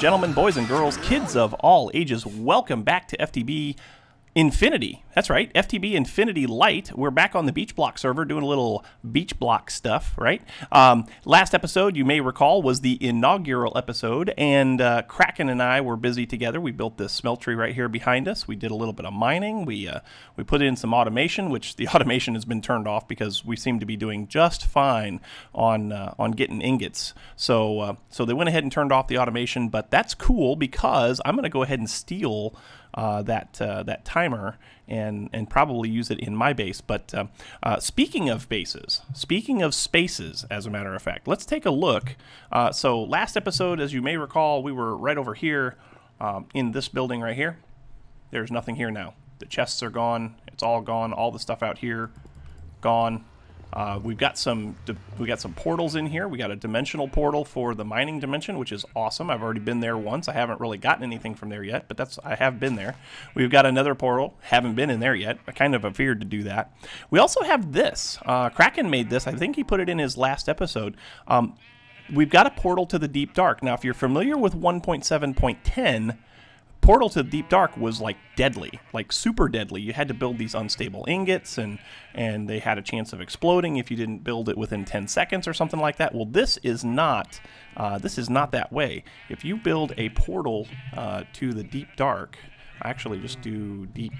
gentlemen, boys and girls, kids of all ages, welcome back to FTB Infinity. That's right, FTB Infinity Lite. We're back on the Beach Block server doing a little Beach Block stuff, right? Um, last episode, you may recall, was the inaugural episode, and uh, Krakaen and I were busy together. We built this smeltery right here behind us. We did a little bit of mining. We uh, we put in some automation, which the automation has been turned off because we seem to be doing just fine on uh, on getting ingots. So uh, so they went ahead and turned off the automation, but that's cool because I'm going to go ahead and steal uh, that uh, that timer and and probably use it in my base. But uh, uh, speaking of bases, speaking of spaces, as a matter of fact, let's take a look. Uh, so last episode, as you may recall, we were right over here um, in this building right here. There's nothing here now. The chests are gone. It's all gone. All the stuff out here, gone. Uh, we've got some we got some portals in here. We got a dimensional portal for the mining dimension, which is awesome. I've already been there once. I haven't really gotten anything from there yet, but that's I have been there. We've got another portal. Haven't been in there yet. I kind of feared to do that. We also have this. Uh, Krakaen made this. I think he put it in his last episode. Um, we've got a portal to the deep dark. Now, if you're familiar with 1.7.10 Portal to the Deep Dark was like deadly, like super deadly. You had to build these unstable ingots, and and they had a chance of exploding if you didn't build it within 10 seconds or something like that. Well, this is not uh, this is not that way. If you build a portal uh, to the Deep Dark, I actually just do Deep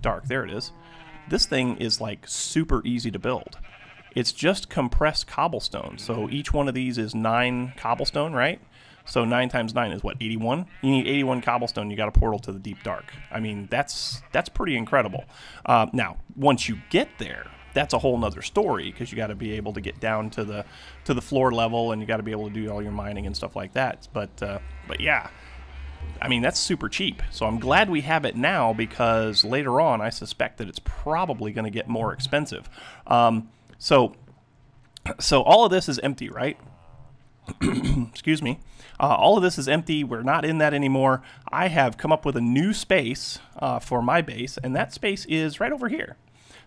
Dark. There it is. This thing is like super easy to build. It's just compressed cobblestone. So each one of these is nine cobblestone, right? So 9 times 9 is what, 81? You need 81 cobblestone, you got a portal to the deep dark. I mean, that's that's pretty incredible. Uh, now, once you get there, that's a whole nother story because you got to be able to get down to the to the floor level and you got to be able to do all your mining and stuff like that. But uh, but yeah, I mean that's super cheap. So I'm glad we have it now because later on I suspect that it's probably going to get more expensive. Um, so so all of this is empty, right? Excuse me. Uh, all of this is empty. We're not in that anymore. I have come up with a new space uh, for my base, and that space is right over here.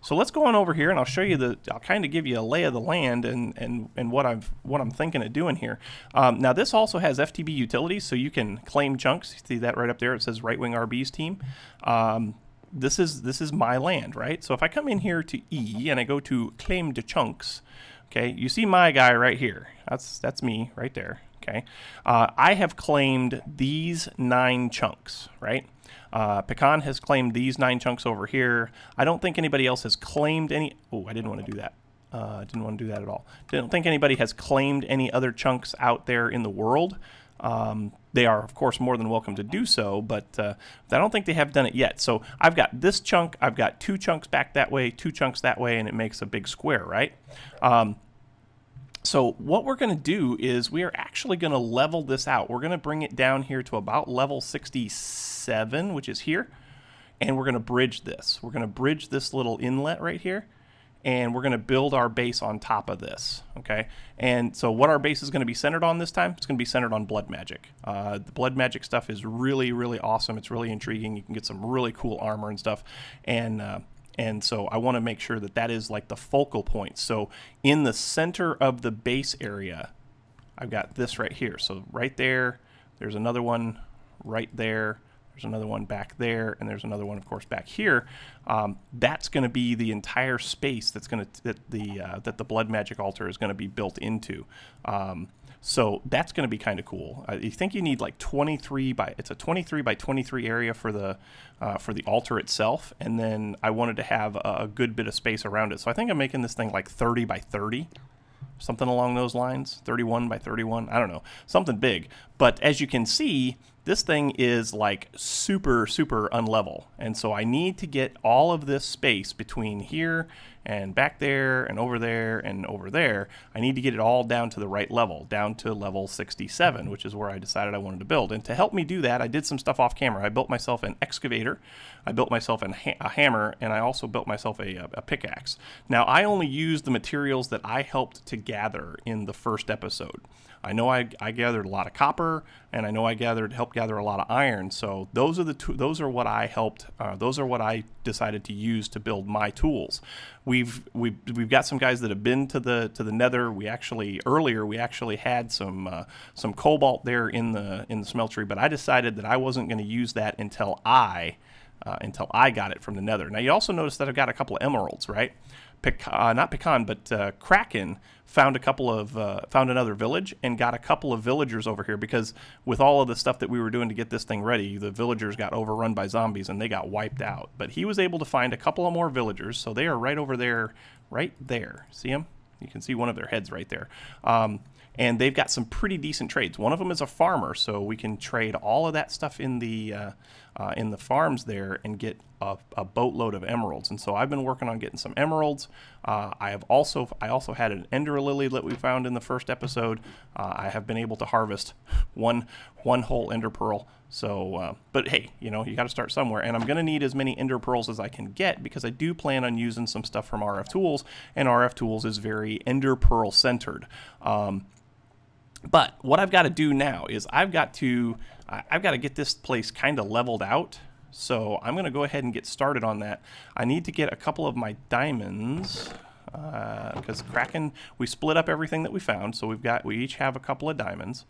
So let's go on over here, and I'll show you the. I'll kind of give you a lay of the land and and and what I've what I'm thinking of doing here. Um, now this also has FTB utilities, so you can claim chunks. You See that right up there? It says Right Wing RB's team. Um, this is this is my land, right? So if I come in here to E and I go to claim the chunks, okay, you see my guy right here. That's that's me right there. Okay, uh, I have claimed these nine chunks, right? Uh, Pecan has claimed these nine chunks over here. I don't think anybody else has claimed any. Oh, I didn't want to do that. Uh, didn't want to do that at all. Didn't think anybody has claimed any other chunks out there in the world. Um, they are, of course, more than welcome to do so, but uh, I don't think they have done it yet. So I've got this chunk, I've got two chunks back that way, two chunks that way, and it makes a big square, right? Um, so what we're going to do is we are actually going to level this out. We're going to bring it down here to about level 67, which is here. And we're going to bridge this. We're going to bridge this little inlet right here. And we're going to build our base on top of this. Okay. And so what our base is going to be centered on this time, it's going to be centered on blood magic. Uh, the blood magic stuff is really, really awesome. It's really intriguing. You can get some really cool armor and stuff. And uh, and so I want to make sure that that is like the focal point. So in the center of the base area, I've got this right here. So right there, there's another one right there. There's another one back there, and there's another one, of course, back here. Um, that's going to be the entire space that's going to that the uh, that the blood magic altar is going to be built into. Um, so that's going to be kind of cool. I think you need like 23 by it's a 23 by 23 area for the uh, for the altar itself, and then I wanted to have a, a good bit of space around it. So I think I'm making this thing like 30 by 30 something along those lines 31 by 31 i don't know something big but as you can see this thing is like super super unlevel. And so i need to get all of this space between here and back there and over there and over there. I need to get it all down to the right level down to level 67 which is where i decided i wanted to build. And to help me do that i did some stuff off camera. I built myself an excavator. I built myself ha a hammer and i also built myself a, a pickaxe. Now i only used the materials that i helped to gather in the first episode I know I, I gathered a lot of copper, and I know I gathered helped gather a lot of iron. So those are the those are what I helped. Uh, those are what I decided to use to build my tools. We we've we've we've got some guys that have been to the to the Nether. We actually earlier we actually had some uh, some cobalt there in the in the smeltery, but I decided that I wasn't going to use that until I uh, until I got it from the Nether. Now you also notice that I've got a couple of emeralds, right? Uh, not pecan, but uh, Krakaen found a couple of uh, found another village and got a couple of villagers over here because with all of the stuff that we were doing to get this thing ready, the villagers got overrun by zombies and they got wiped out. But he was able to find a couple of more villagers, so they are right over there, right there. See them? You can see one of their heads right there. Um, and they've got some pretty decent trades. One of them is a farmer, so we can trade all of that stuff in the uh, uh, in the farms there and get a, a, boatload of emeralds. And so I've been working on getting some emeralds. Uh, I have also I also had an ender lily that we found in the first episode. Uh, I have been able to harvest one one whole ender pearl. So, uh, but hey, you know you got to start somewhere, and I'm going to need as many ender pearls as I can get because I do plan on using some stuff from RF Tools, and RF Tools is very ender pearl centered. Um, but what I've got to do now is I've got to I've got to get this place kind of leveled out. So I'm going to go ahead and get started on that. I need to get a couple of my diamonds because uh, Krakaen, we split up everything that we found. So we've got, we each have a couple of diamonds.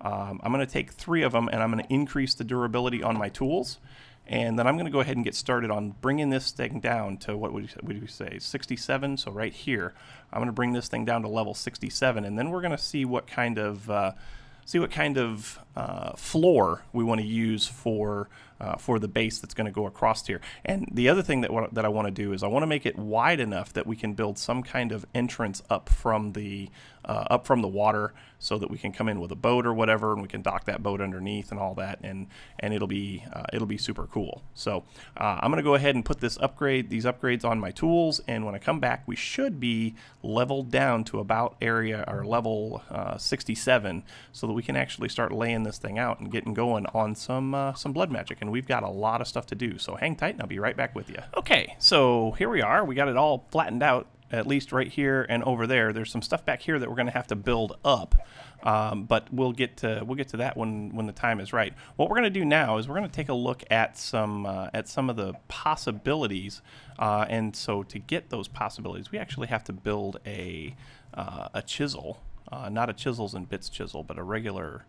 Um, I'm going to take three of them and I'm going to increase the durability on my tools. And then I'm going to go ahead and get started on bringing this thing down to what would you say, 67? So right here, I'm going to bring this thing down to level 67. And then we're going to see what kind of... Uh, see what kind of uh, floor we want to use for uh, for the base that's going to go across here. And the other thing that, that I want to do is I want to make it wide enough that we can build some kind of entrance up from the uh, up from the water so that we can come in with a boat or whatever and we can dock that boat underneath and all that and and it'll be uh, it'll be super cool. So uh, I'm to go ahead and put this upgrade these upgrades on my tools and when I come back we should be leveled down to about area or level uh, 67 so that we can actually start laying this thing out and getting going on some uh, some blood magic and we've got a lot of stuff to do. So hang tight and I'll be right back with you. Okay, so here we are. We got it all flattened out, at least right here and over there. There's some stuff back here that we're going to have to build up, um, but we'll get to we'll get to that when when the time is right. What we're going to do now is we're going to take a look at some uh, at some of the possibilities, uh, and so to get those possibilities, we actually have to build a uh, a chisel, uh, not a chisels and bits chisel, but a regular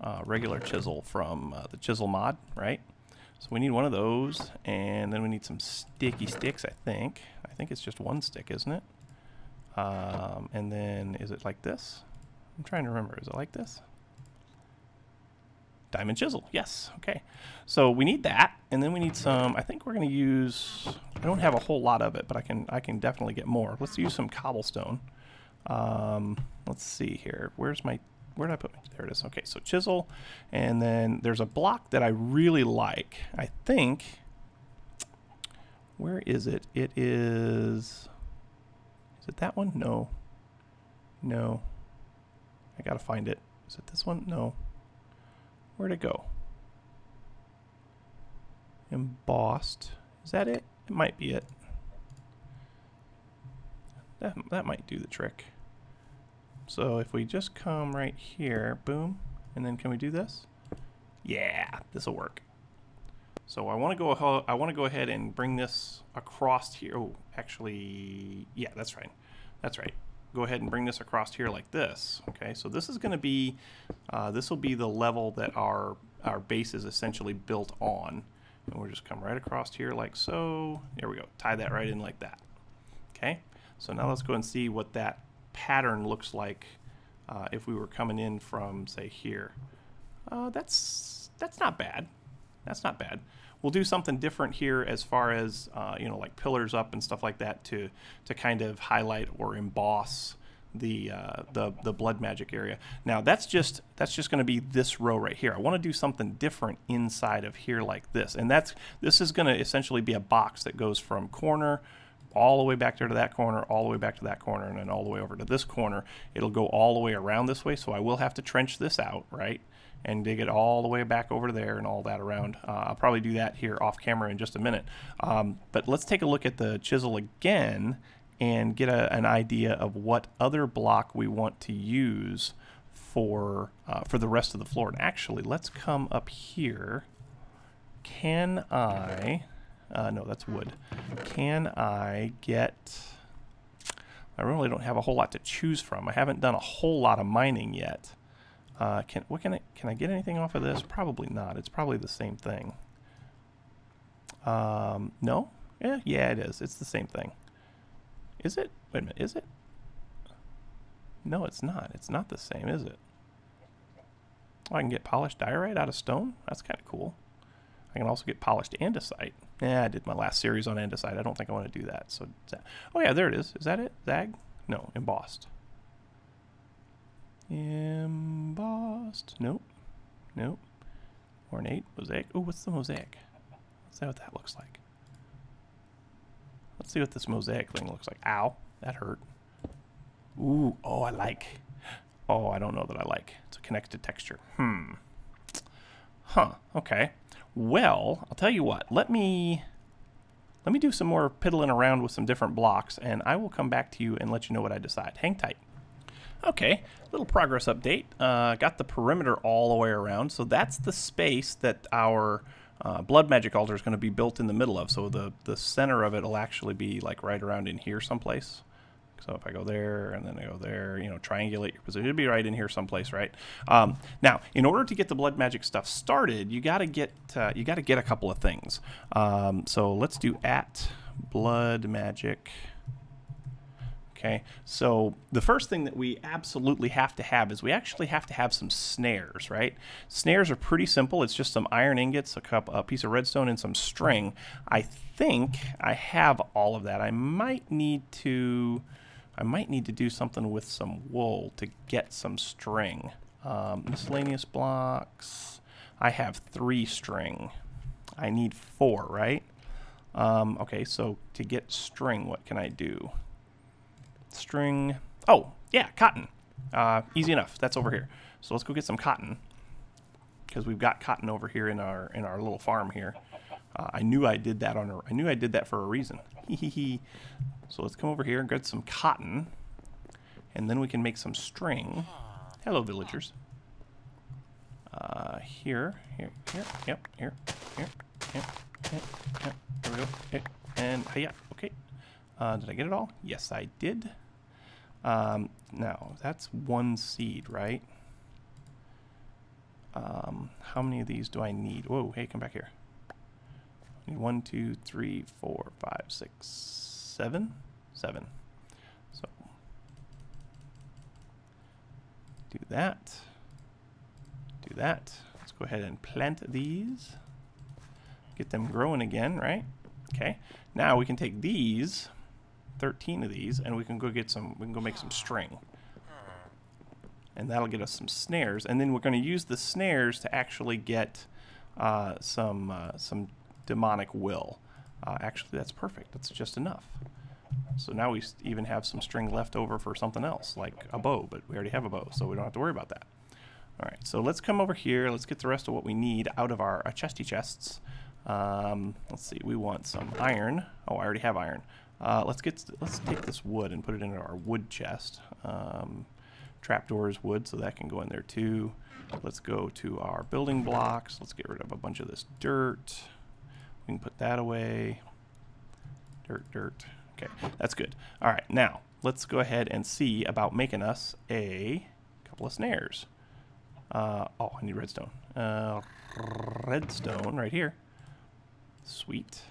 uh, regular chisel from uh, the chisel mod, right? So we need one of those, and then we need some sticky sticks, I think. Think it's just one stick, isn't it? Um, and then, is it like this? I'm trying to remember. Is it like this? Diamond chisel, yes, okay. So we need that, and then we need some, I think we're gonna use, I don't have a whole lot of it, but I can I can definitely get more. Let's use some cobblestone. Um, let's see here, where's my where did I put my, there it is. Okay, so chisel, and then there's a block that I really like. I think, where is it? It is, is it that one? No. No. I gotta find it. Is it this one? No. Where'd it go? Embossed. Is that it? It might be it. That, that might do the trick. So if we just come right here, boom, and then can we do this? Yeah, this will work. So I want to go. I want to go ahead and bring this across here. Oh, actually, yeah, that's right. That's right. Go ahead and bring this across here like this. Okay, so this is going to be. Uh, this will be the level that our our base is essentially built on, and we'll just come right across here like so. There we go. Tie that right in like that. Okay. So now let's go and see what that pattern looks like uh, if we were coming in from, say, here. Uh, that's, that's not bad. That's not bad. We'll do something different here as far as, uh, you know, like pillars up and stuff like that to, to kind of highlight or emboss the uh, the the blood magic area. Now that's just that's just going to be this row right here. I want to do something different inside of here like this, and that's this is going to essentially be a box that goes from corner all the way back there to that corner, all the way back to that corner, and then all the way over to this corner. It'll go all the way around this way, so I will have to trench this out, right? And dig it all the way back over there and all that around. Uh, I'll probably do that here off camera in just a minute. Um, but let's take a look at the chisel again and get a, an idea of what other block we want to use for, uh, for the rest of the floor. And actually, let's come up here. Can I uh, no, that's wood. Can I get... I really don't have a whole lot to choose from. I haven't done a whole lot of mining yet. Uh, can what can I can I get anything off of this? Probably not. It's probably the same thing. Um, no? Yeah, yeah, it is. It's the same thing. Is it? Wait a minute. Is it? No, it's not. It's not the same, is it? Oh, I can get polished diorite out of stone? That's kind of cool. I can also get polished andesite. Yeah, I did my last series on andesite. I don't think I want to do that. So, oh yeah, there it is. Is that it? Zag? No, embossed. Embossed. Nope. Nope. Ornate. Mosaic. Oh, what's the mosaic? Let's see what that looks like. Let's see what this mosaic thing looks like. Ow. That hurt. Ooh. Oh, I like. Oh, I don't know that I like. It's a connected texture. Hmm. Huh. Okay. Well, I'll tell you what. Let me let me do some more piddling around with some different blocks, and I will come back to you and let you know what I decide. Hang tight. Okay, little progress update. Uh, got the perimeter all the way around, so that's the space that our uh, blood magic altar is going to be built in the middle of. So the the center of it will actually be like right around in here someplace. So if I go there and then I go there, you know, triangulate your position, it'd be right in here someplace, right? Um, now, in order to get the blood magic stuff started, you got to get uh, you got to get a couple of things. Um, so let's do at blood magic. Okay, so the first thing that we absolutely have to have is we actually have to have some snares, right? Snares are pretty simple. It's just some iron ingots, a cup, a piece of redstone, and some string. I think I have all of that. I might need to, I might need to do something with some wool to get some string. Um, miscellaneous blocks. I have three string. I need four, right? Um, okay, so to get string, what can I do? String. Oh, yeah, cotton. Uh, easy enough. That's over here. So let's go get some cotton because we've got cotton over here in our in our little farm here. Uh, I knew I did that on a, I knew I did that for a reason. so let's come over here and get some cotton, and then we can make some string. Hello, villagers. Uh, here, here, here, yep, here, here, yep, yep, yep. There we go. Yep. And yeah, okay. Uh, did I get it all? Yes, I did. Um, now, that's one seed, right? Um, how many of these do I need? Whoa, hey, come back here. I need one, two, three, four, five, six, seven? Seven. So, do that. Do that. Let's go ahead and plant these. Get them growing again, right? Okay. Now we can take these 13 of these, and we can go get some, we can go make some string. And that'll get us some snares. And then we're going to use the snares to actually get uh, some, uh, some demonic will. Uh, actually, that's perfect. That's just enough. So now we even have some string left over for something else, like a bow, but we already have a bow, so we don't have to worry about that. All right, so let's come over here. Let's get the rest of what we need out of our uh, chesty chests. Um, let's see, we want some iron. Oh, I already have iron. Uh, let's get let's take this wood and put it into our wood chest. Um, trapdoors wood, so that can go in there too. Let's go to our building blocks. Let's get rid of a bunch of this dirt. We can put that away. Dirt, dirt. Okay, that's good. All right, now let's go ahead and see about making us a couple of snares. Uh, oh, I need redstone. Uh, redstone right here. Sweet.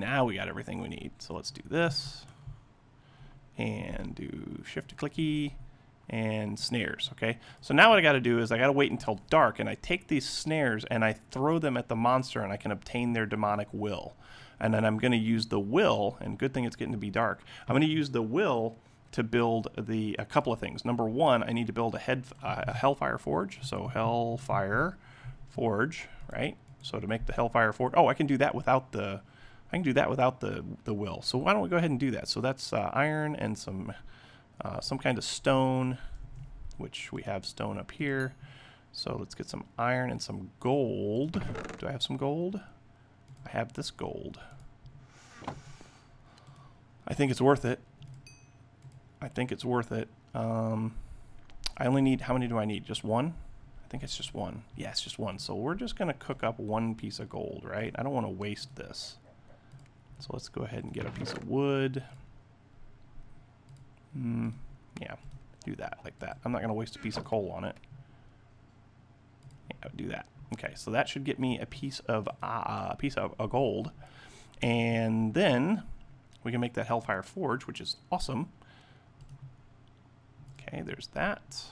Now we got everything we need. So let's do this and do shift clicky and snares, okay? So now what I gotta do is I gotta wait until dark and I take these snares and I throw them at the monster and I can obtain their demonic will. And then I'm gonna use the will, and good thing it's getting to be dark, I'm gonna use the will to build the a couple of things. Number one, I need to build a head uh, a Hellfire Forge. So Hellfire Forge, right? So to make the Hellfire Forge, oh, I can do that without the I can do that without the, the will. So why don't we go ahead and do that? So that's uh, iron and some, uh, some kind of stone, which we have stone up here. So let's get some iron and some gold. Do I have some gold? I have this gold. I think it's worth it. I think it's worth it. Um, I only need, how many do I need? Just one? I think it's just one. Yeah, it's just one. So we're just going to cook up one piece of gold, right? I don't want to waste this. So let's go ahead and get a piece of wood. Mm, yeah, do that like that. I'm not going to waste a piece of coal on it. Yeah, do that. Okay, so that should get me a piece of uh, a piece of a gold, and then we can make that Hellfire Forge, which is awesome. Okay, there's that.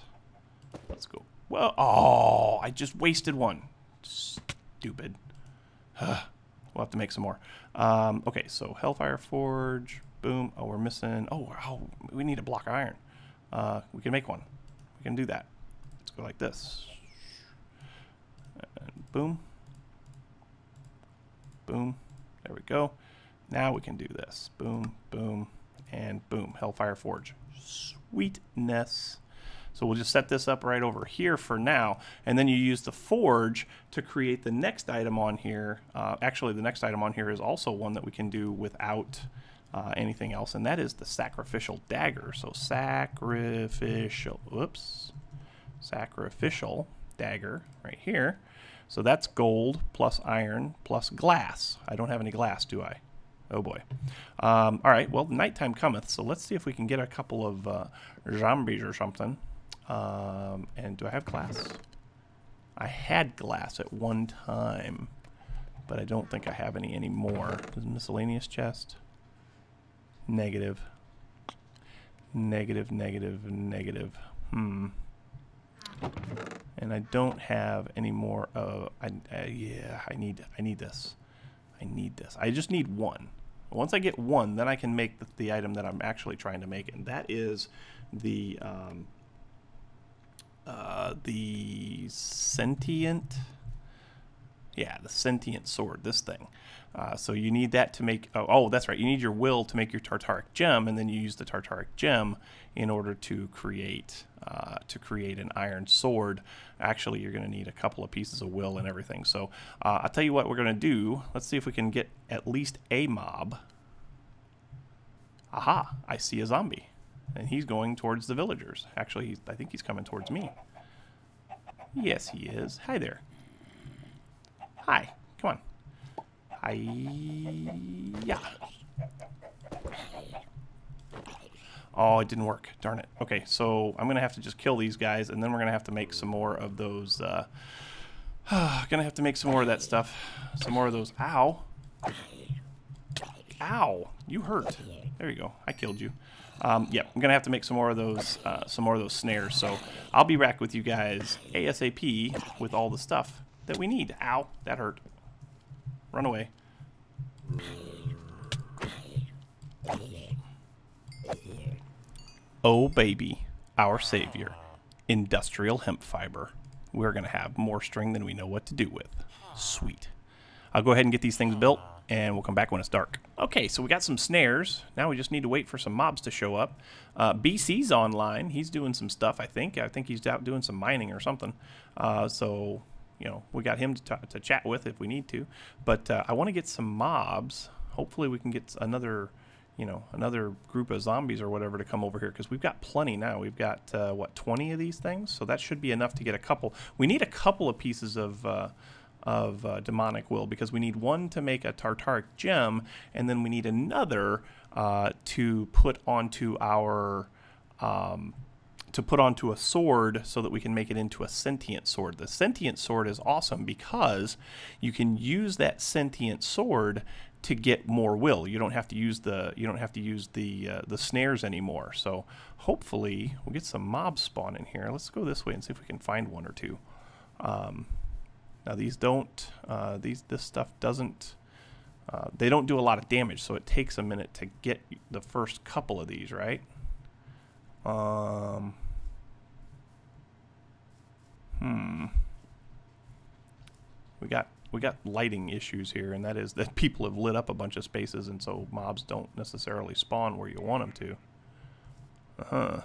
Let's go. Well, oh, I just wasted one. Stupid. we'll have to make some more. Um, okay, so Hellfire Forge. Boom. Oh, we're missing. Oh, oh we need a block of iron. Uh, we can make one. We can do that. Let's go like this. And boom. Boom. There we go. Now we can do this. Boom, boom, and boom. Hellfire Forge. Sweetness. So we'll just set this up right over here for now. And then you use the forge to create the next item on here. Uh, actually, the next item on here is also one that we can do without uh, anything else. And that is the sacrificial dagger. So sacrificial, whoops, sacrificial dagger right here. So that's gold plus iron plus glass. I don't have any glass, do I? Oh boy. Um, all right, well, nighttime cometh, so let's see if we can get a couple of uh, zombies or something. Um, and do I have glass? I had glass at one time, but I don't think I have any anymore. A miscellaneous chest. Negative. Negative, negative, negative. Hmm. And I don't have any more of. I, uh, yeah, I need. I need this. I need this. I just need one. Once I get one, then I can make the, the item that I'm actually trying to make, and that is the um, uh, the sentient, yeah, the sentient sword, this thing. Uh, so you need that to make, oh, oh, that's right, you need your will to make your Tartaric gem, and then you use the Tartaric gem in order to create, uh, to create an iron sword. Actually, you're going to need a couple of pieces of will and everything. So uh, I'll tell you what we're going to do. Let's see if we can get at least a mob. Aha, I see a zombie and he's going towards the villagers. Actually, I think he's coming towards me. Yes, he is. Hi there. Hi. Come on. Hi. Yeah. Oh, it didn't work. Darn it. Okay, so I'm going to have to just kill these guys, and then we're going to have to make some more of those... Uh, going to have to make some more of that stuff. Some more of those... Ow. Ow. You hurt. There you go. I killed you. Um, yeah, I'm gonna have to make some more of those, uh, some more of those snares. So I'll be back with you guys ASAP with all the stuff that we need. Ow, that hurt. Run away. Oh baby, our savior, industrial hemp fiber. We're gonna have more string than we know what to do with. Sweet. I'll go ahead and get these things built and we'll come back when it's dark. Okay, so we got some snares. Now we just need to wait for some mobs to show up. Uh, BC's online. He's doing some stuff, I think. I think he's out doing some mining or something. Uh, so, you know, we got him to, to chat with if we need to. But uh, I want to get some mobs. Hopefully we can get another, you know, another group of zombies or whatever to come over here because we've got plenty now. We've got, uh, what, 20 of these things? So that should be enough to get a couple. We need a couple of pieces of uh, of uh, demonic will because we need one to make a tartaric gem and then we need another uh, to put onto our um, to put onto a sword so that we can make it into a sentient sword. The sentient sword is awesome because you can use that sentient sword to get more will. You don't have to use the you don't have to use the uh, the snares anymore. So hopefully we'll get some mobs spawn in here. Let's go this way and see if we can find one or two. Um, now these don't, uh, these this stuff doesn't, uh, they don't do a lot of damage, so it takes a minute to get the first couple of these, right? Um, hmm. We got we got lighting issues here, and that is that people have lit up a bunch of spaces, and so mobs don't necessarily spawn where you want them to. Uh huh.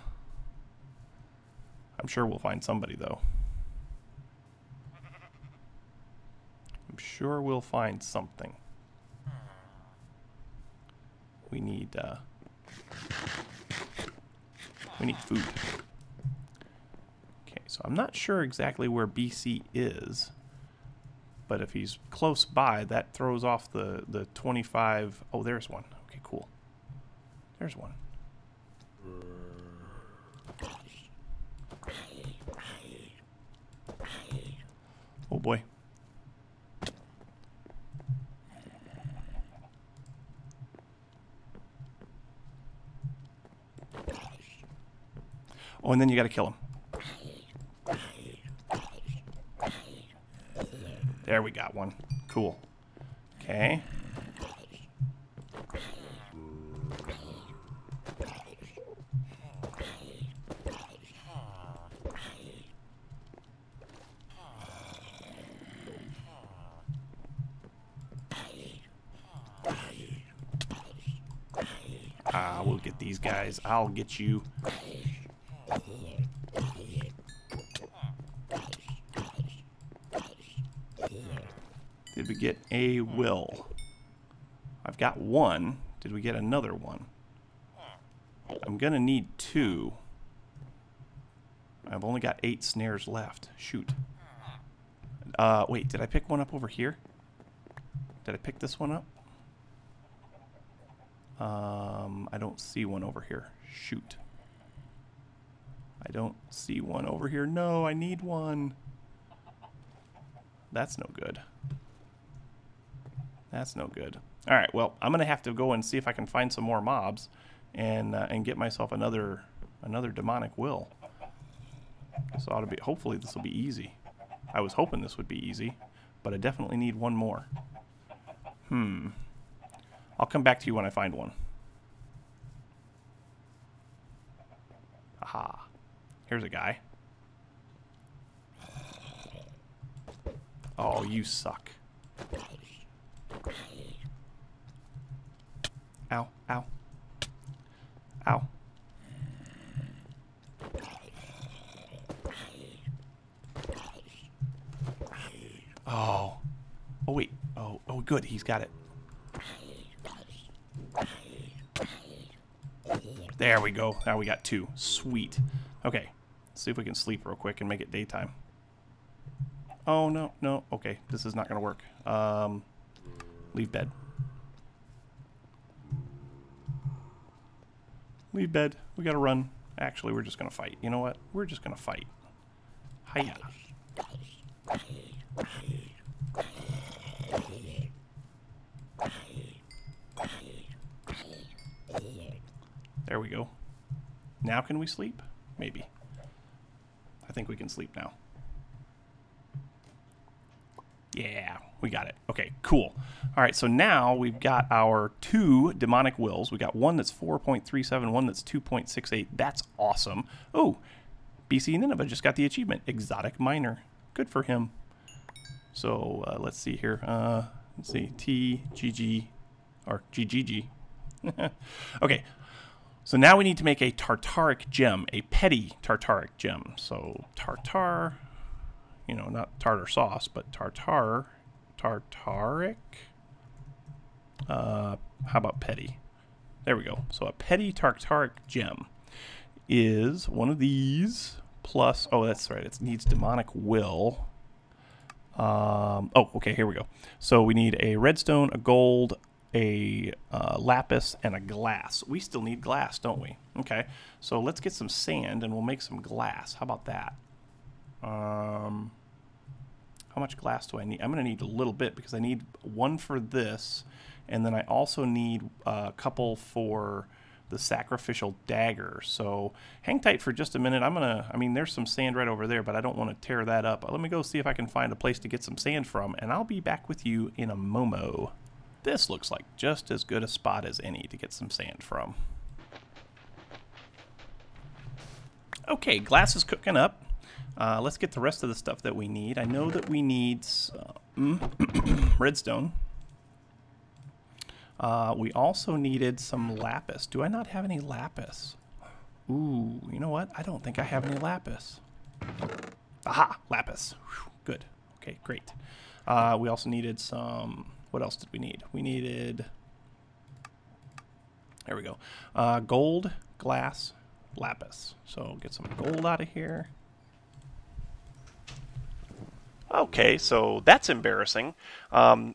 I'm sure we'll find somebody though. I'm sure we'll find something. We need, uh, we need food. Okay, so I'm not sure exactly where BC is. But if he's close by, that throws off the, the 25. Oh, there's one. Okay, cool. There's one. Oh boy. Oh, and then you got to kill him. There we got one. Cool. Okay. Ah, we'll get these guys. I'll get you. Did we get a will? I've got one. Did we get another one? I'm going to need two. I've only got eight snares left. Shoot. Uh, wait, did I pick one up over here? Did I pick this one up? Um, I don't see one over here. Shoot. I don't see one over here. No, I need one. That's no good. That's no good. All right, well, I'm gonna have to go and see if I can find some more mobs, and uh, and get myself another another demonic will. This ought to be. Hopefully, this will be easy. I was hoping this would be easy, but I definitely need one more. Hmm. I'll come back to you when I find one. Aha. Here's a guy. Oh, you suck. Ow, ow. Ow. Oh. Oh, wait. Oh, oh, good. He's got it. There we go. Now we got two. Sweet. Okay. See if we can sleep real quick and make it daytime. Oh, no, no. Okay, this is not going to work. Um, leave bed. Leave bed. We got to run. Actually, we're just going to fight. You know what? We're just going to fight. Hiya. There we go. Now can we sleep? Maybe. I think we can sleep now. Yeah, we got it. Okay, cool. All right, so now we've got our two demonic wills. We got one that's 4.37, one that's 2.68. That's awesome. Oh, BCNiniva just got the achievement, Exotic Miner. Good for him. So uh, let's see here. Uh, let's see, T, G, G, or GGG. okay, so now we need to make a tartaric gem, a petty tartaric gem. So tartar, you know, not tartar sauce, but tartar, tartaric. Uh, how about petty? There we go. So a petty tartaric gem is one of these plus, oh, that's right, it needs demonic will. Um, oh, okay, here we go. So we need a redstone, a gold, a uh, lapis, and a glass. We still need glass, don't we? Okay, so let's get some sand and we'll make some glass. How about that? Um, how much glass do I need? I'm going to need a little bit because I need one for this, and then I also need a couple for the sacrificial dagger. So hang tight for just a minute. I'm going to, I mean, there's some sand right over there, but I don't want to tear that up. Let me go see if I can find a place to get some sand from, and I'll be back with you in a momo. This looks like just as good a spot as any to get some sand from. Okay, glass is cooking up. Uh, let's get the rest of the stuff that we need. I know that we need redstone. Uh, we also needed some lapis. Do I not have any lapis? Ooh, you know what? I don't think I have any lapis. Aha, lapis. Whew, good. Okay, great. Uh, we also needed some what else did we need? We needed, there we go, uh, gold, glass, lapis. So get some gold out of here. Okay, so that's embarrassing. Um,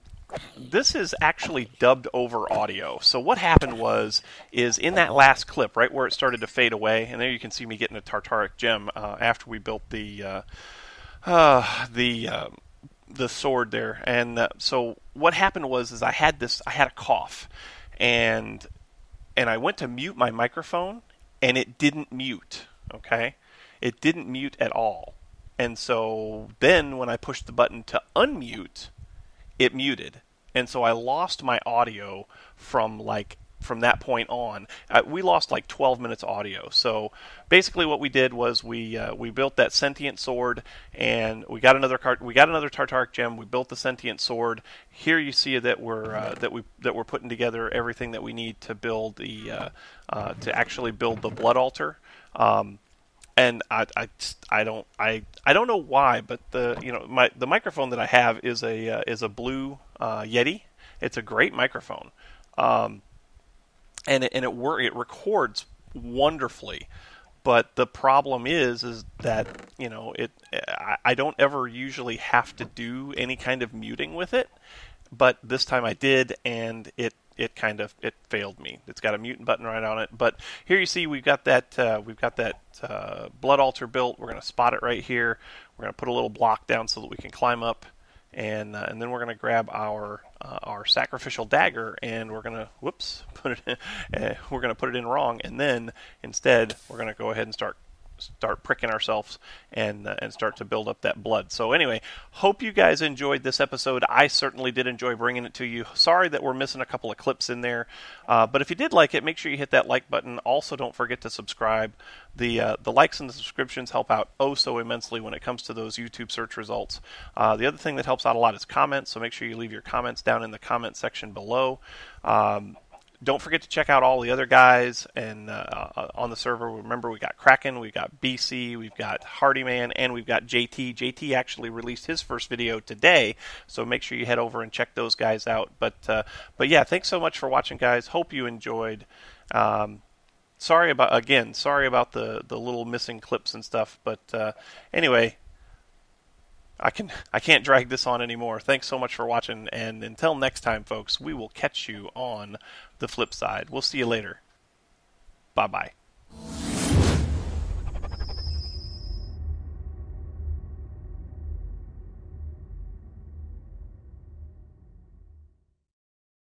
this is actually dubbed over audio. So what happened was, is in that last clip, right where it started to fade away, and there you can see me getting a Tartaric gem uh, after we built the uh, uh, the uh, the sword there. And uh, so what happened was, is I had this, I had a cough, and and I went to mute my microphone, and it didn't mute. Okay, it didn't mute at all. And so then when I pushed the button to unmute, it muted. And so I lost my audio from like from that point on. Uh, we lost like 12 minutes audio. So basically what we did was we uh, we built that sentient sword and we got another cart we got another tartaric gem. We built the sentient sword. Here you see that we're uh, that we that we're putting together everything that we need to build the uh, uh, to actually build the blood altar. Um, and I, I, I don't I, I don't know why, but the you know my the microphone that I have is a uh, is a blue Yeti. It's a great microphone, um, and it, and it wor- it records wonderfully. But the problem is is that you know it I, I don't ever usually have to do any kind of muting with it, but this time I did, and it it kind of it failed me. It's got a mutant button right on it. But here you see we've got that uh, we've got that uh, blood altar built. We're going to spot it right here. We're going to put a little block down so that we can climb up, and uh, and then we're going to grab our uh, our sacrificial dagger and we're going to whoops put it in, uh, we're going to put it in wrong, and then instead we're going to go ahead and start start pricking ourselves and uh, and start to build up that blood. So anyway, hope you guys enjoyed this episode. I certainly did enjoy bringing it to you. Sorry that we're missing a couple of clips in there, uh, but if you did like it, make sure you hit that like button. Also, don't forget to subscribe. The uh, the likes and the subscriptions help out oh so immensely when it comes to those YouTube search results. Uh, the other thing that helps out a lot is comments. So make sure you leave your comments down in the comment section below. Um, don't forget to check out all the other guys and uh, uh on the server. Remember, we got Krakaen, we've got BC, we've got Hardyman, and we've got JT. JT actually released his first video today, so make sure you head over and check those guys out. But uh, but yeah, thanks so much for watching, guys. Hope you enjoyed. Um, sorry about again, sorry about the the little missing clips and stuff. But uh, anyway, I can I can't drag this on anymore. Thanks so much for watching, and until next time, folks, we will catch you on the flip side. We'll see you later. Bye bye.